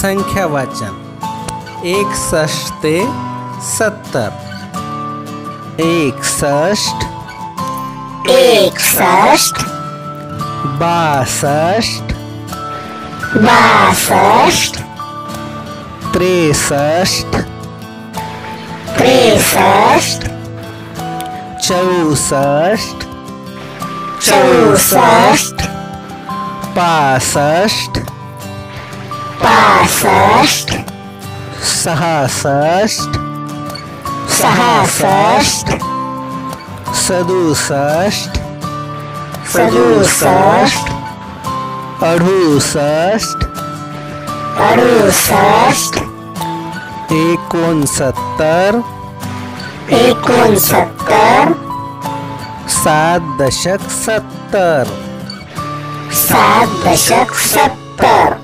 संख्या वाचन। एकसष्ट ते सत्तर। एकसष्ट एकसष्ट बासष्ट बासष्ट त्रेसष्ट त्रेसष्ट चौसष्ट चौसष्ट पासष्ट पासष्ट सहासष्ट सहासष्ट सदुसष्ट सदुसष्ट अडुसष्ट अडुसष्ट एकोणसत्तर एकोणसत्तर सात दशक सत्तर सात दशक सत्तर